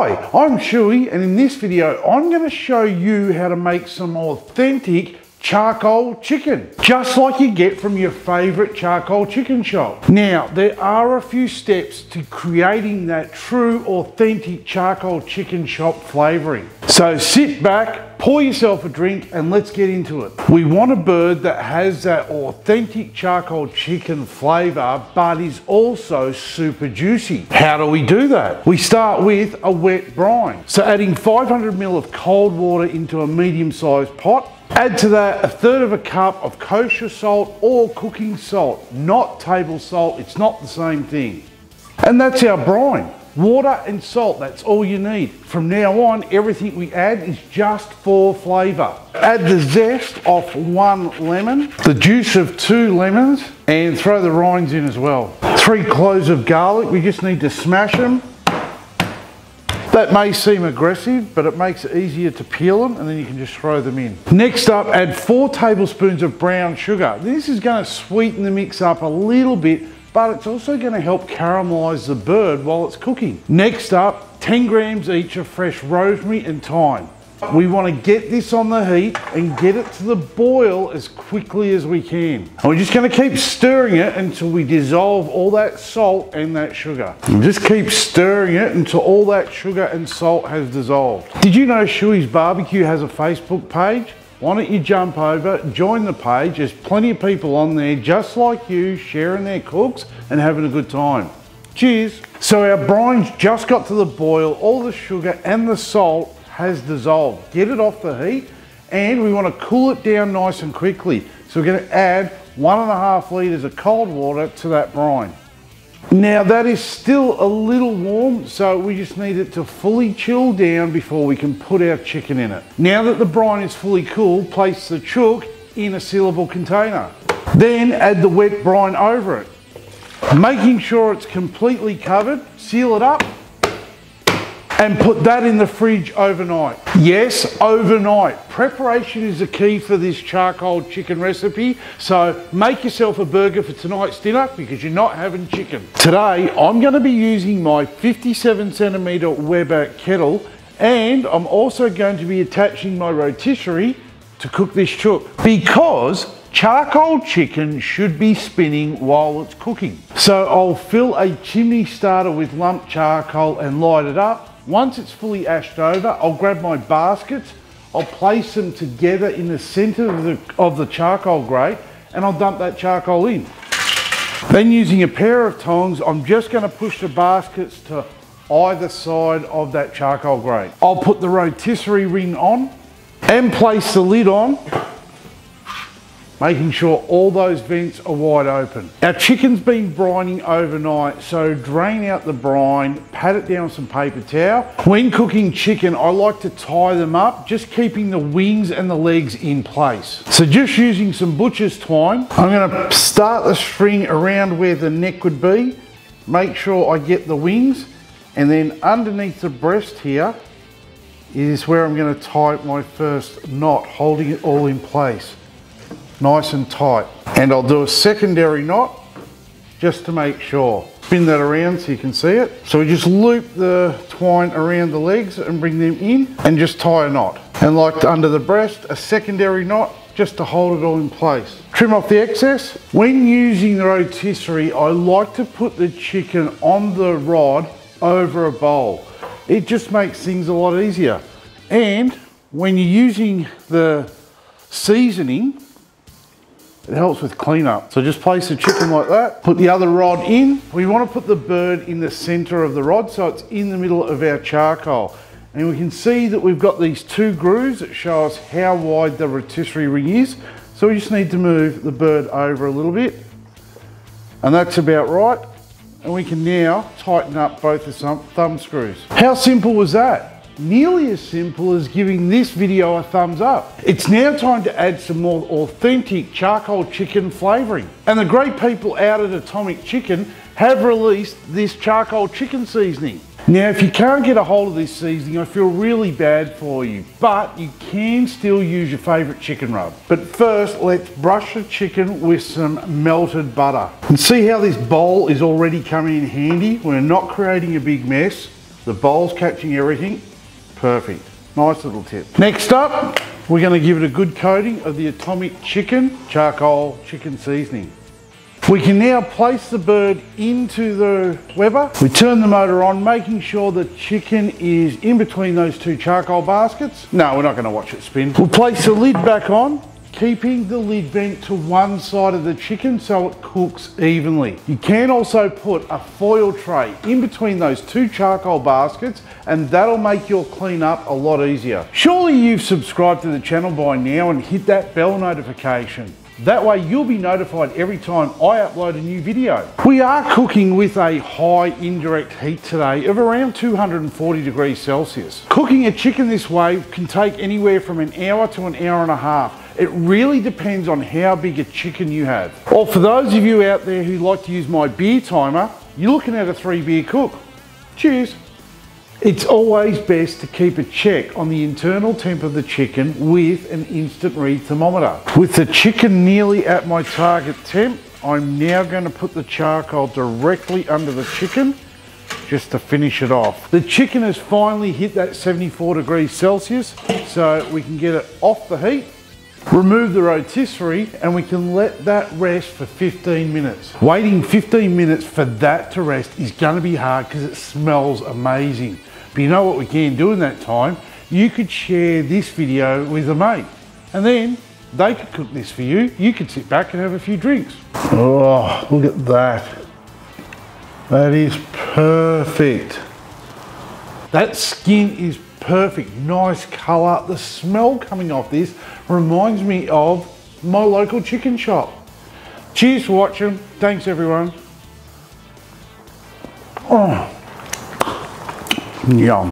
Hi, I'm Schuey and in this video I'm going to show you how to make some authentic charcoal chicken, just like you get from your favourite charcoal chicken shop. Now, there are a few steps to creating that true authentic charcoal chicken shop flavouring. So sit back, pour yourself a drink and let's get into it. We want a bird that has that authentic charcoal chicken flavour but is also super juicy. How do we do that? We start with a wet brine. So adding 500 ml of cold water into a medium sized pot Add to that a third of a cup of kosher salt or cooking salt, not table salt, it's not the same thing. And that's our brine. Water and salt, that's all you need. From now on, everything we add is just for flavour. Add the zest off one lemon, the juice of two lemons, and throw the rinds in as well. Three cloves of garlic, we just need to smash them that may seem aggressive, but it makes it easier to peel them and then you can just throw them in. Next up, add four tablespoons of brown sugar. This is gonna sweeten the mix up a little bit, but it's also gonna help caramelize the bird while it's cooking. Next up, 10 grams each of fresh rosemary and thyme. We want to get this on the heat and get it to the boil as quickly as we can. And we're just going to keep stirring it until we dissolve all that salt and that sugar. And just keep stirring it until all that sugar and salt has dissolved. Did you know Schuey's Barbecue has a Facebook page? Why don't you jump over, join the page. There's plenty of people on there just like you sharing their cooks and having a good time. Cheers. So our brine's just got to the boil, all the sugar and the salt has dissolved. Get it off the heat and we want to cool it down nice and quickly. So we're going to add one and a half litres of cold water to that brine. Now that is still a little warm, so we just need it to fully chill down before we can put our chicken in it. Now that the brine is fully cool, place the chook in a sealable container. Then add the wet brine over it. Making sure it's completely covered, seal it up and put that in the fridge overnight. Yes, overnight. Preparation is the key for this charcoal chicken recipe. So make yourself a burger for tonight's dinner because you're not having chicken. Today, I'm gonna be using my 57 centimeter Weber kettle and I'm also going to be attaching my rotisserie to cook this chook because Charcoal chicken should be spinning while it's cooking. So I'll fill a chimney starter with lump charcoal and light it up once it's fully ashed over, I'll grab my baskets, I'll place them together in the center of the, of the charcoal grate and I'll dump that charcoal in. Then using a pair of tongs, I'm just gonna push the baskets to either side of that charcoal grate. I'll put the rotisserie ring on and place the lid on making sure all those vents are wide open. Our chicken's been brining overnight, so drain out the brine, pat it down with some paper towel. When cooking chicken, I like to tie them up, just keeping the wings and the legs in place. So just using some butcher's twine, I'm gonna start the string around where the neck would be, make sure I get the wings, and then underneath the breast here is where I'm gonna tie my first knot, holding it all in place nice and tight. And I'll do a secondary knot just to make sure. Spin that around so you can see it. So we just loop the twine around the legs and bring them in and just tie a knot. And like under the breast, a secondary knot just to hold it all in place. Trim off the excess. When using the rotisserie, I like to put the chicken on the rod over a bowl. It just makes things a lot easier. And when you're using the seasoning, it helps with cleanup. So just place the chicken like that, put the other rod in. We want to put the bird in the center of the rod so it's in the middle of our charcoal. And we can see that we've got these two grooves that show us how wide the rotisserie ring is. So we just need to move the bird over a little bit. And that's about right. And we can now tighten up both the thumb screws. How simple was that? Nearly as simple as giving this video a thumbs up. It's now time to add some more authentic charcoal chicken flavouring. And the great people out at Atomic Chicken have released this charcoal chicken seasoning. Now, if you can't get a hold of this seasoning, I feel really bad for you, but you can still use your favourite chicken rub. But first, let's brush the chicken with some melted butter. And see how this bowl is already coming in handy? We're not creating a big mess. The bowl's catching everything. Perfect. Nice little tip. Next up, we're gonna give it a good coating of the Atomic Chicken Charcoal Chicken Seasoning. We can now place the bird into the Weber. We turn the motor on, making sure the chicken is in between those two charcoal baskets. No, we're not gonna watch it spin. We'll place the lid back on, keeping the lid vent to one side of the chicken so it cooks evenly. You can also put a foil tray in between those two charcoal baskets and that'll make your cleanup a lot easier. Surely you've subscribed to the channel by now and hit that bell notification. That way you'll be notified every time I upload a new video. We are cooking with a high indirect heat today of around 240 degrees Celsius. Cooking a chicken this way can take anywhere from an hour to an hour and a half. It really depends on how big a chicken you have. Or for those of you out there who like to use my beer timer, you're looking at a three beer cook. Cheers. It's always best to keep a check on the internal temp of the chicken with an instant read thermometer. With the chicken nearly at my target temp, I'm now going to put the charcoal directly under the chicken just to finish it off. The chicken has finally hit that 74 degrees Celsius, so we can get it off the heat Remove the rotisserie and we can let that rest for 15 minutes. Waiting 15 minutes for that to rest is gonna be hard because it smells amazing. But you know what we can do in that time? You could share this video with a mate and then they could cook this for you. You could sit back and have a few drinks. Oh, look at that. That is perfect. That skin is perfect, nice colour. The smell coming off this reminds me of my local chicken shop. Cheers for watching. Thanks everyone. Oh, yum.